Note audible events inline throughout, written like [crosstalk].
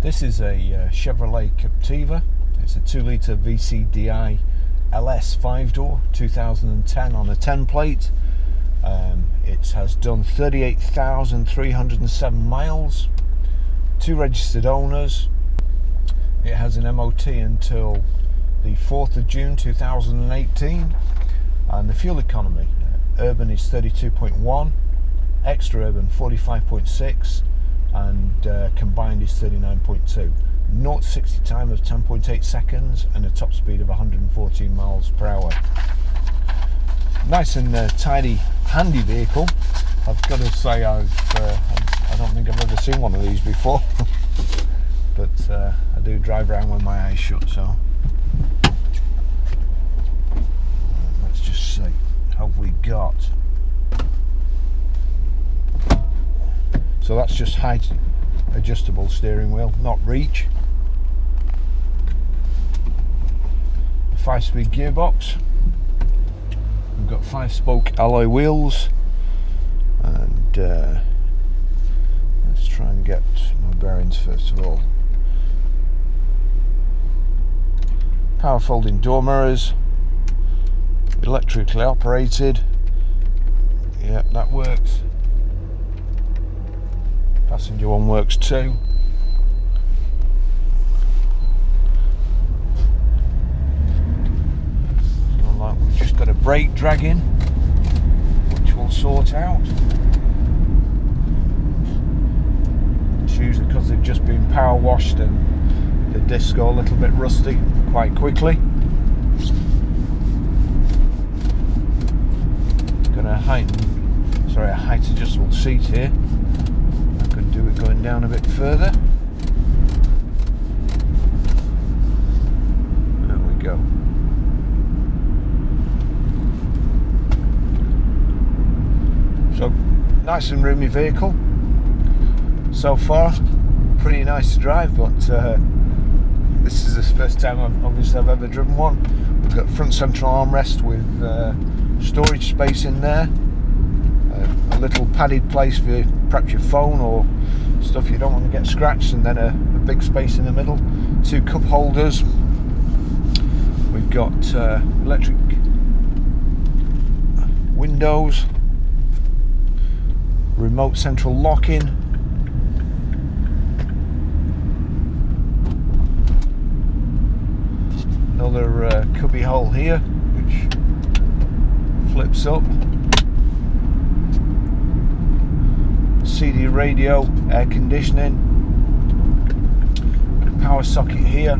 This is a uh, Chevrolet Captiva. It's a 2 litre VCDI LS 5 door 2010 on a 10 plate. Um, it has done 38,307 miles, two registered owners. It has an MOT until the 4th of June 2018 and the fuel economy urban is 32.1 extra urban 45.6 and uh, combined is 39.2 0 60 time of 10.8 seconds and a top speed of 114 miles per hour. Nice and uh, tidy handy vehicle. I've got to say I've uh, I don't think I've ever seen one of these before. [laughs] But uh, I do drive around with my eyes shut so. Let's just see have we got so that's just height adjustable steering wheel not reach. Five speed gearbox. We've got five spoke alloy wheels. And uh, let's try and get my bearings first of all. Power folding door mirrors. Electrically operated. Yeah that works passenger one works too. So like we've just got a brake dragging which we'll sort out. It's usually because they've just been power washed and the discs go a little bit rusty quite quickly. Got a height sorry a height adjustable seat here I could do it going down a bit further. There we go. So nice and roomy vehicle. So far pretty nice to drive but uh, this is the first time I've obviously I've ever driven one. We've got front central armrest with uh, storage space in there. Uh, a little padded place for perhaps your phone or stuff you don't want to get scratched and then a, a big space in the middle. Two cup holders. We've got uh, electric windows. Remote central locking. Another uh, cubby hole here which flips up. CD radio, air conditioning, power socket here.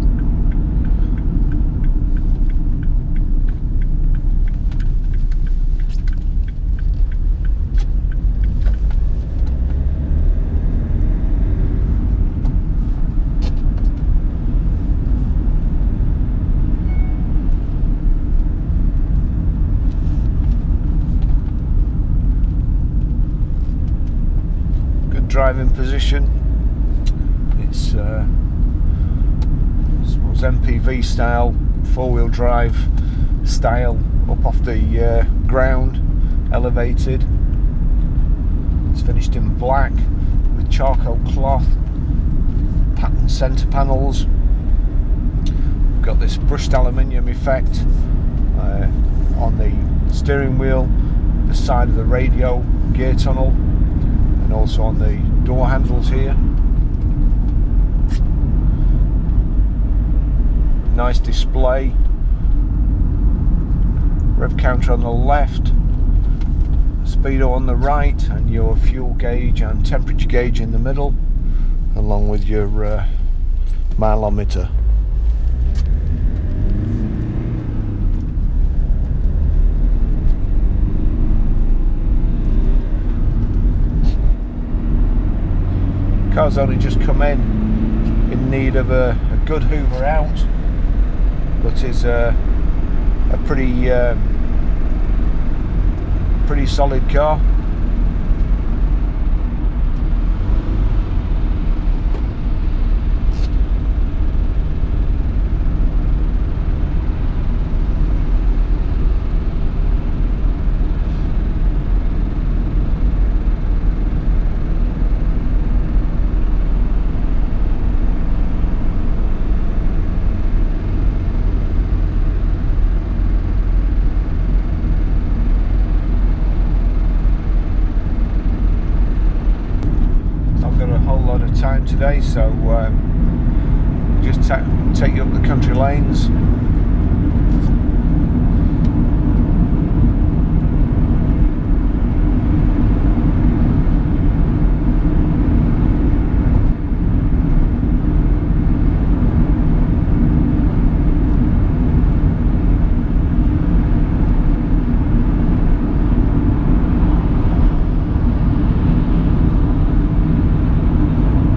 Driving position. It's uh, I suppose MPV style, four-wheel drive style, up off the uh, ground, elevated. It's finished in black with charcoal cloth, patterned centre panels. We've got this brushed aluminium effect uh, on the steering wheel, the side of the radio, gear tunnel and also on the door handles here. Nice display. Rev counter on the left, speedo on the right, and your fuel gauge and temperature gauge in the middle, along with your uh, mileometer. Car's only just come in in need of a, a good hoover out but is a, a pretty uh, pretty solid car lot of time today, so um, just ta take you up the country lanes.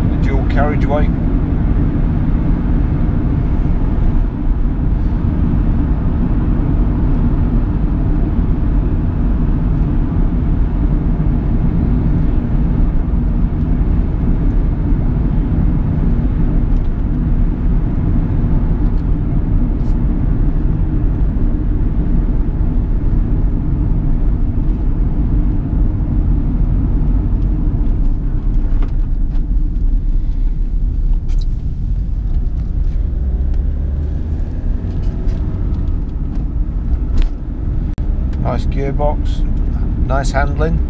The dual carriageway. Nice gearbox, nice handling.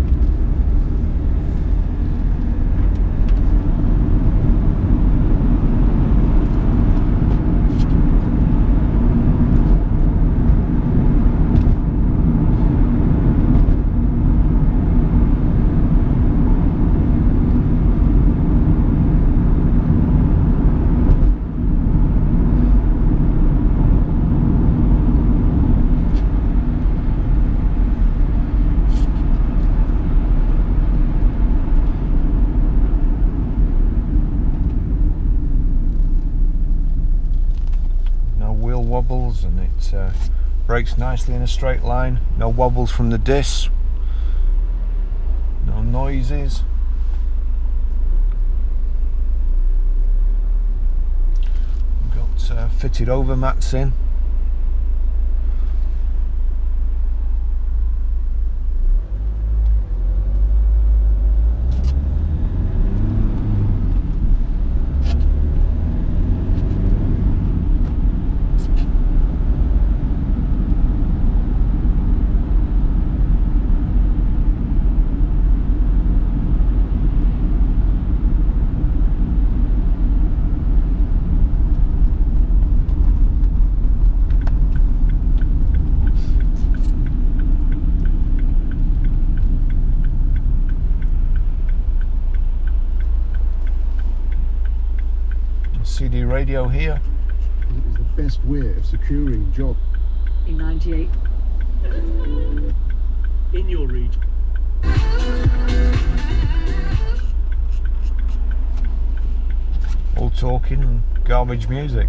No wheel wobbles and it uh, brakes nicely in a straight line. No wobbles from the discs. No noises. Got uh, fitted over mats in. CD radio here. It was the best way of securing job. in 98. in your region. All talking and garbage music.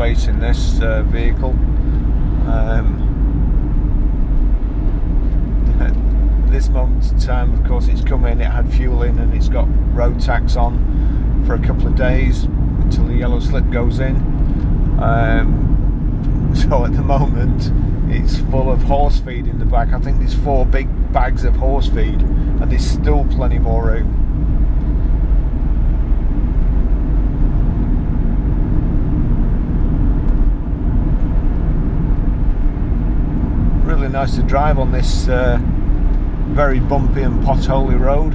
Space in this uh, vehicle. Um, [laughs] this moment in time, of course, it's come in, it had fuel in, and it's got road tax on for a couple of days until the yellow slip goes in. Um, [laughs] so at the moment, it's full of horse feed in the back. I think there's four big bags of horse feed, and there's still plenty more room. Nice to drive on this uh, very bumpy and potholy road.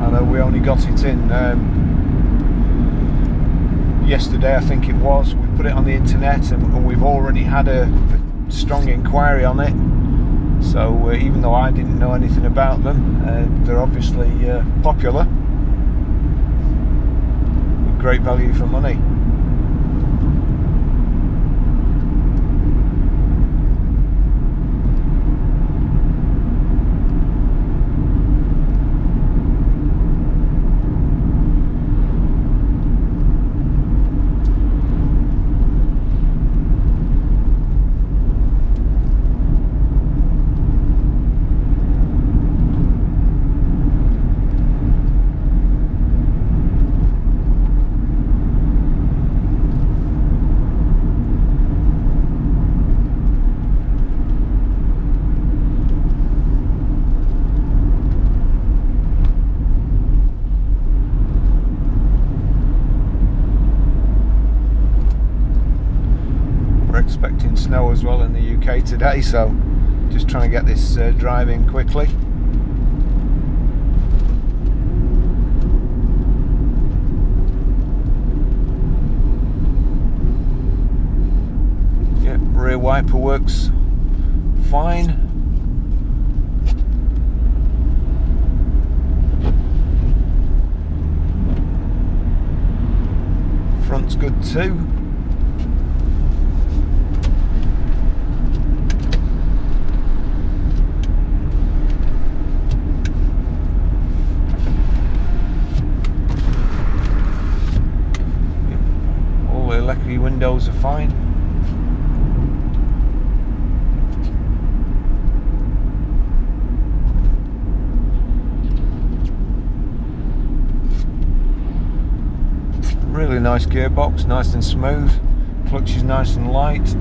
I know we only got it in um, yesterday, I think it was. We put it on the internet and, and we've already had a, a, strong inquiry on it. So uh, even though I didn't know anything about them, uh, they're obviously uh, popular. Great value for money. Snow as well in the UK today, so just trying to get this uh, driving quickly. Yep, rear wiper works fine. Front's good too. All the electric windows are fine. Really nice gearbox, nice and smooth. Clutch is nice and light.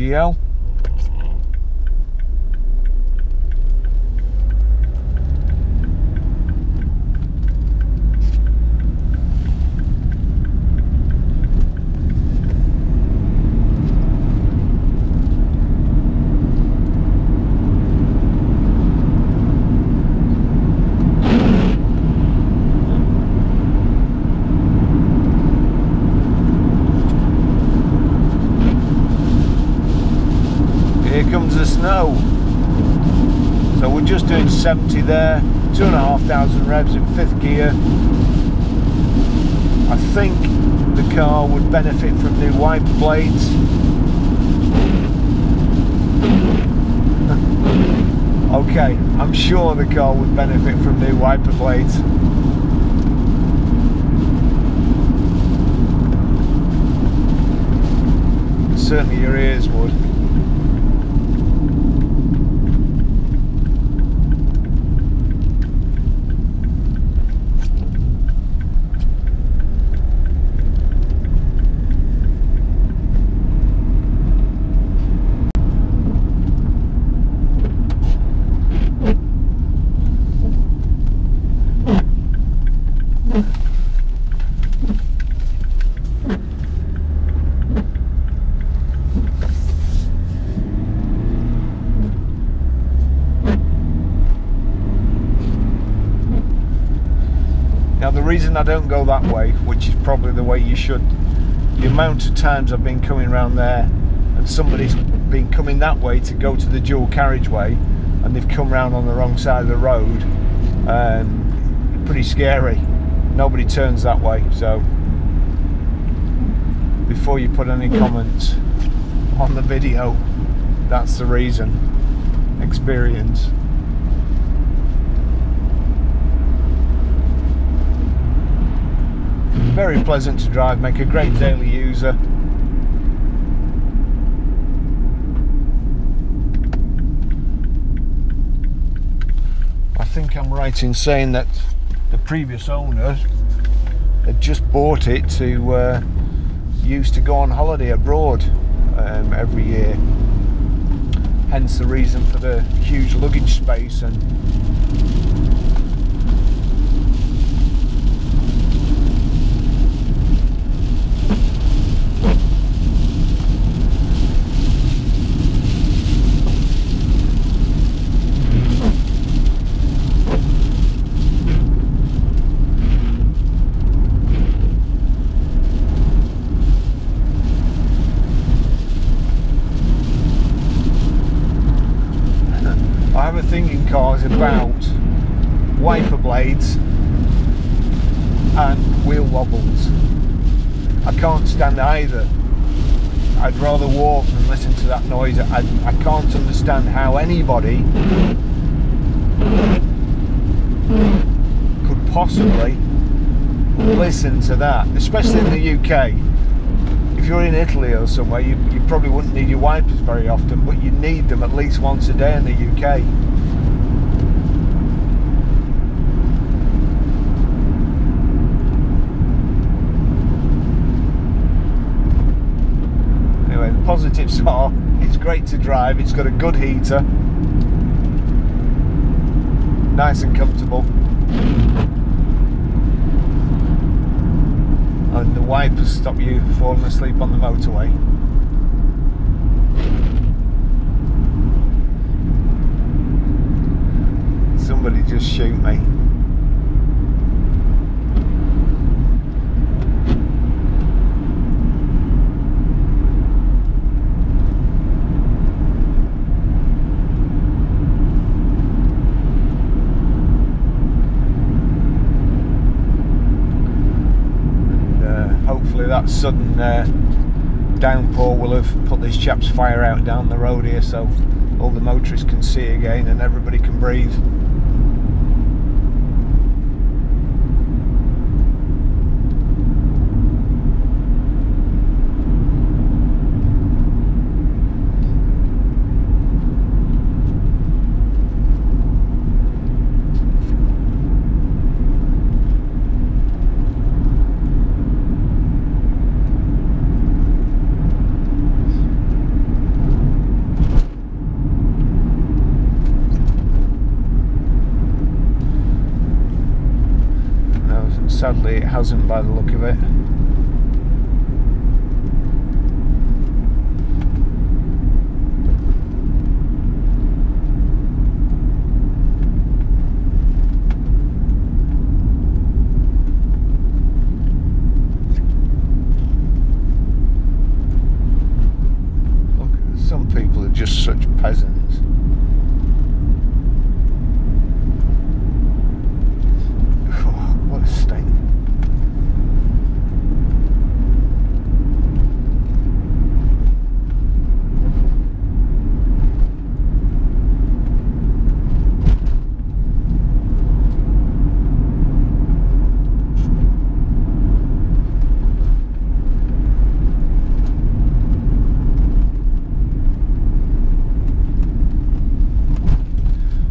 GL. 70 there, two and a half thousand revs in fifth gear. I think the car would benefit from new wiper blades. [laughs] okay, I'm sure the car would benefit from new wiper blades. Certainly your ears would. Reason I don't go that way, which is probably the way you should, the amount of times I've been coming around there and somebody's been coming that way to go to the dual carriageway and they've come round on the wrong side of the road, um, pretty scary. Nobody turns that way, so before you put any comments on the video, that's the reason. Experience. Very pleasant to drive, make a great daily user. I think I'm right in saying that the previous owner had just bought it to uh, use to go on holiday abroad um, every year. Hence the reason for the huge luggage space and I have a thing about wiper blades and wheel wobbles. I can't stand either. I'd rather walk than listen to that noise. I, I can't understand how anybody could possibly listen to that, especially in the UK. If you're in Italy or somewhere, you, you probably wouldn't need your wipers very often, but you need them at least once a day in the UK. Anyway, the positives [laughs] are it's great to drive, it's got a good heater, nice and comfortable. and the wipers stop you falling asleep on the motorway. Somebody just shoot me. And, uh, hopefully that sudden uh, downpour will have put this chap's fire out down the road here so all the motorists can see again and everybody can breathe. It hasn't by the look of it. Look, some people are just such peasants. what a state.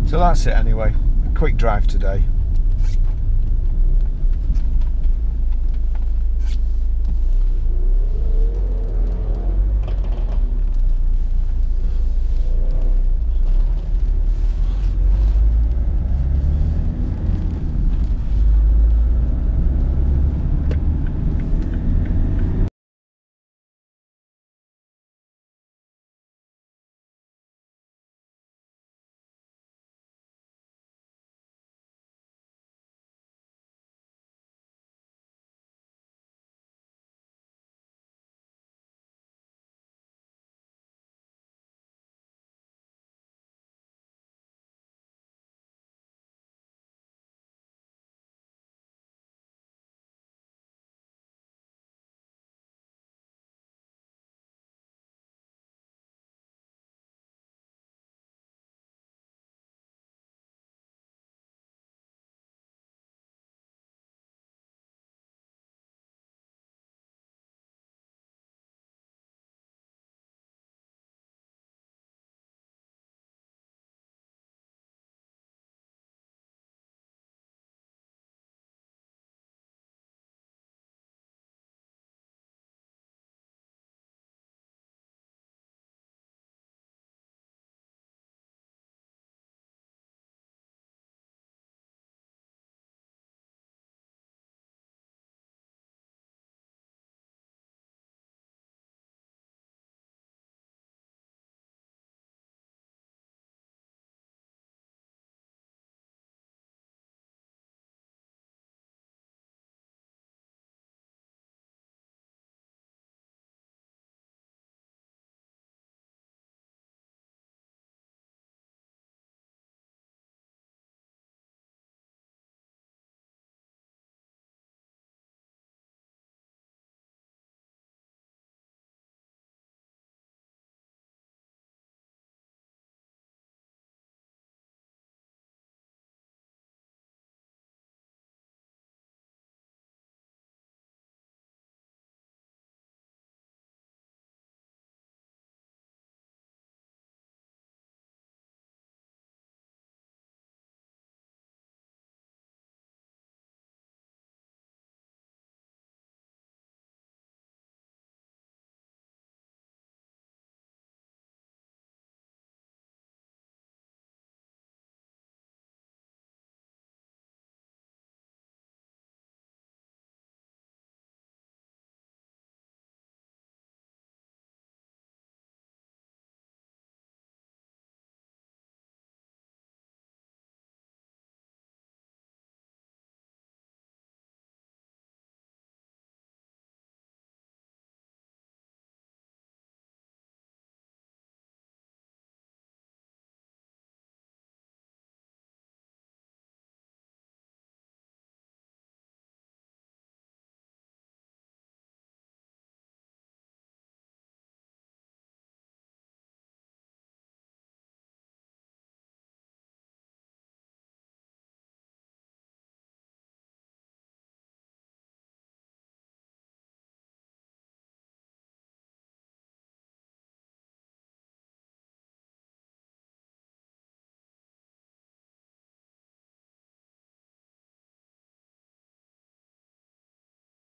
So that's it anyway. A quick drive today.